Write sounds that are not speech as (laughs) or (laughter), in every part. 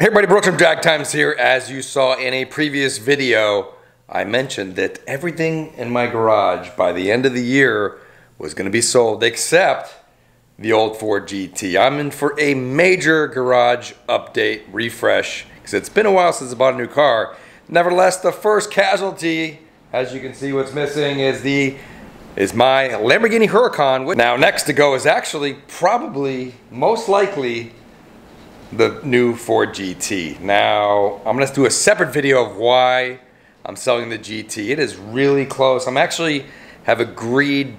Hey everybody, Brooks from Drag Times here. As you saw in a previous video, I mentioned that everything in my garage by the end of the year was going to be sold except the old Ford GT. I'm in for a major garage update, refresh, because it's been a while since I bought a new car. Nevertheless, the first casualty, as you can see what's missing, is the is my Lamborghini Huracan. Now next to go is actually probably, most likely, the new Ford GT. Now, I'm gonna do a separate video of why I'm selling the GT. It is really close. I'm actually have agreed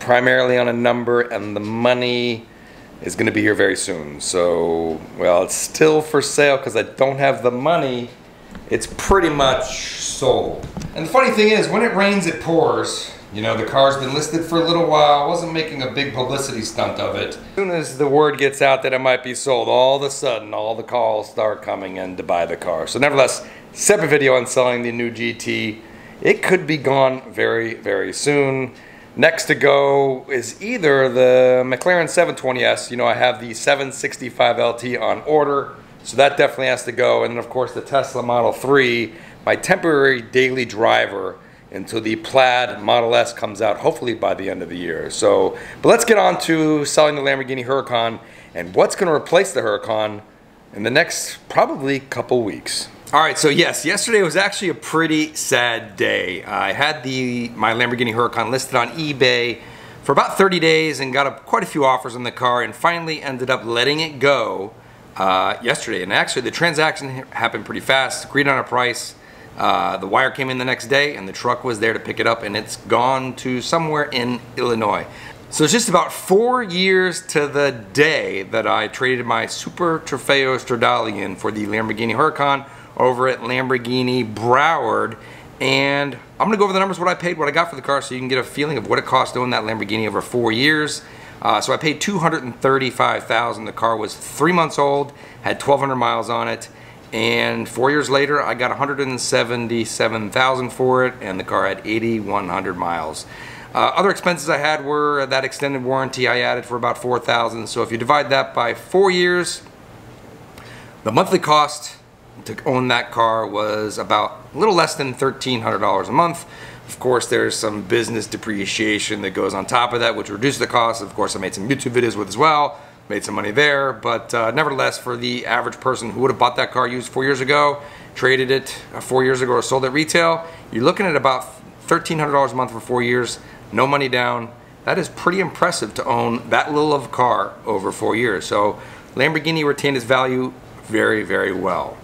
primarily on a number and the money is gonna be here very soon. So, well, it's still for sale because I don't have the money. It's pretty much sold. And the funny thing is, when it rains, it pours. You know, the car's been listed for a little while. I wasn't making a big publicity stunt of it. As soon as the word gets out that it might be sold, all of a sudden, all the calls start coming in to buy the car. So nevertheless, separate video on selling the new GT. It could be gone very, very soon. Next to go is either the McLaren 720S. You know, I have the 765 LT on order, so that definitely has to go. And then, of course, the Tesla Model 3, my temporary daily driver until the plaid Model S comes out hopefully by the end of the year. So, but let's get on to selling the Lamborghini Huracan and what's going to replace the Huracan in the next probably couple weeks. All right, so yes, yesterday was actually a pretty sad day. I had the my Lamborghini Huracan listed on eBay for about 30 days and got a, quite a few offers on the car and finally ended up letting it go uh, yesterday. And actually the transaction happened pretty fast, agreed on a price, uh, the wire came in the next day and the truck was there to pick it up and it's gone to somewhere in Illinois. So it's just about four years to the day that I traded my Super Trofeo Stradale for the Lamborghini Huracan over at Lamborghini Broward. And I'm gonna go over the numbers, what I paid, what I got for the car, so you can get a feeling of what it cost to own that Lamborghini over four years. Uh, so I paid 235,000. The car was three months old, had 1,200 miles on it, and four years later I got 177,000 for it and the car had 8,100 miles. Uh, other expenses I had were that extended warranty I added for about 4,000 so if you divide that by four years the monthly cost to own that car was about a little less than $1,300 a month. Of course, there's some business depreciation that goes on top of that, which reduces the cost. Of course, I made some YouTube videos with as well made some money there. But uh, nevertheless, for the average person who would have bought that car used four years ago, traded it uh, four years ago or sold it retail, you're looking at about $1,300 a month for four years, no money down. That is pretty impressive to own that little of a car over four years. So Lamborghini retained its value very, very well.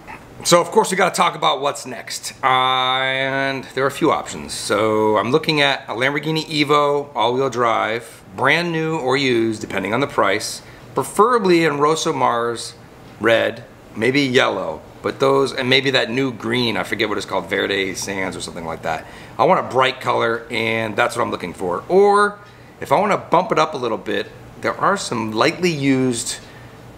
So of course we got to talk about what's next. Uh, and there are a few options. So I'm looking at a Lamborghini Evo all-wheel drive, brand new or used, depending on the price preferably in Rosso Mars red, maybe yellow, but those, and maybe that new green, I forget what it's called, Verde Sands or something like that. I want a bright color and that's what I'm looking for. Or if I want to bump it up a little bit, there are some lightly used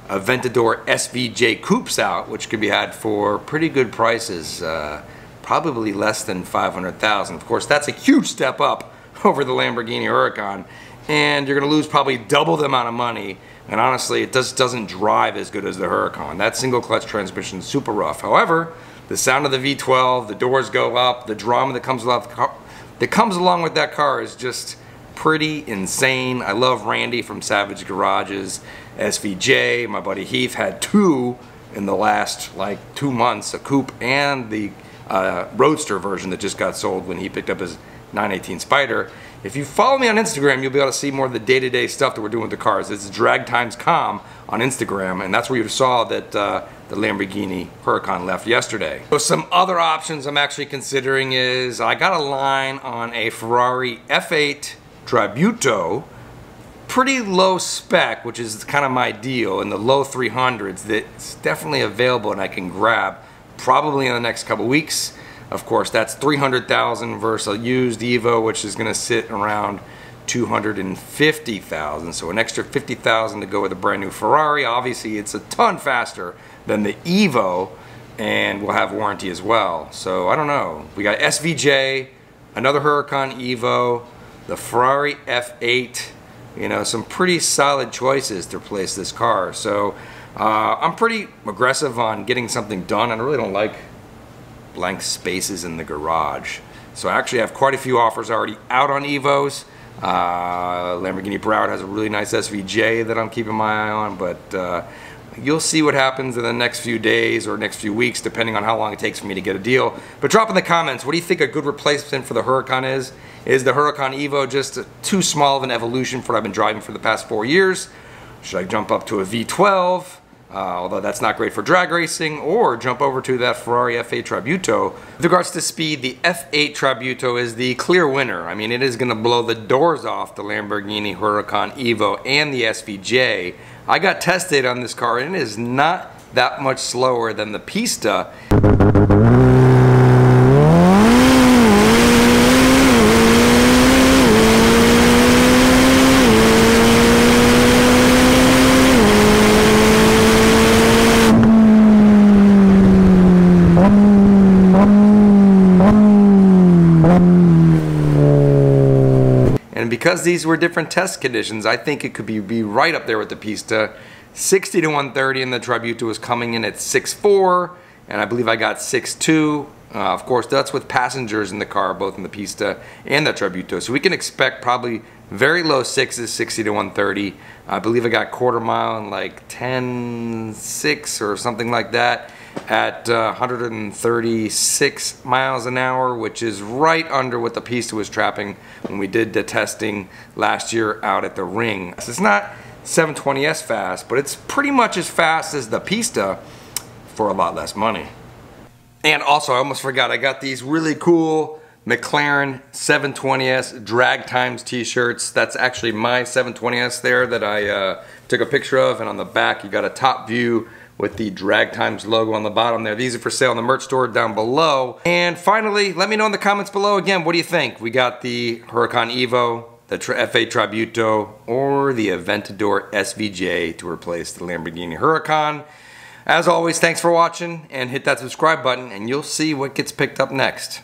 Aventador SVJ coupes out, which can be had for pretty good prices, uh, probably less than 500,000. Of course, that's a huge step up (laughs) over the Lamborghini Huracan, and you're gonna lose probably double the amount of money and honestly, it just doesn't drive as good as the Huracan. That single clutch transmission is super rough. However, the sound of the V12, the doors go up, the drama that comes along, that comes along with that car is just pretty insane. I love Randy from Savage Garages, SVJ. My buddy Heath had two in the last like two months, a coupe and the uh, Roadster version that just got sold when he picked up his 918 Spider. If you follow me on Instagram, you'll be able to see more of the day-to-day -day stuff that we're doing with the cars. It's Drag Times Com on Instagram, and that's where you saw that uh, the Lamborghini Huracan left yesterday. So some other options I'm actually considering is I got a line on a Ferrari F8 Tributo, pretty low spec, which is kind of my deal, in the low 300s that's definitely available and I can grab probably in the next couple weeks. Of course, that's 300,000 versus a used Evo, which is gonna sit around 250,000. So an extra 50,000 to go with a brand new Ferrari. Obviously, it's a ton faster than the Evo and we'll have warranty as well. So I don't know. We got SVJ, another Huracan Evo, the Ferrari F8, you know, some pretty solid choices to replace this car. So Uh, I'm pretty aggressive on getting something done and I really don't like blank spaces in the garage. So I actually have quite a few offers already out on Evos. Uh, Lamborghini Broward has a really nice SVJ that I'm keeping my eye on, but uh, you'll see what happens in the next few days or next few weeks, depending on how long it takes for me to get a deal. But drop in the comments, what do you think a good replacement for the Huracan is? Is the Huracan Evo just too small of an evolution for what I've been driving for the past four years? Should I jump up to a V12? Uh, although that's not great for drag racing, or jump over to that Ferrari F8 Tributo. With regards to speed, the F8 Tributo is the clear winner. I mean, it is gonna blow the doors off the Lamborghini Huracan Evo and the SVJ. I got tested on this car and it is not that much slower than the Pista. And because these were different test conditions, I think it could be, be right up there with the Pista. 60 to 130 and the Tributo was coming in at 6'4", and I believe I got 6'2". Uh, of course, that's with passengers in the car, both in the Pista and the Tributo. So we can expect probably very low sixes, 60 to 130. I believe I got quarter mile in like 10.6 or something like that at uh, 136 miles an hour, which is right under what the Pista was trapping when we did the testing last year out at the ring. So it's not 720S fast, but it's pretty much as fast as the Pista for a lot less money. And also, I almost forgot, I got these really cool McLaren 720S drag times t-shirts. That's actually my 720S there that I uh, took a picture of. And on the back, you got a top view with the Drag Times logo on the bottom there. These are for sale in the merch store down below. And finally, let me know in the comments below again, what do you think? We got the Huracan Evo, the F8 Tributo, or the Aventador SVJ to replace the Lamborghini Huracan. As always, thanks for watching and hit that subscribe button and you'll see what gets picked up next.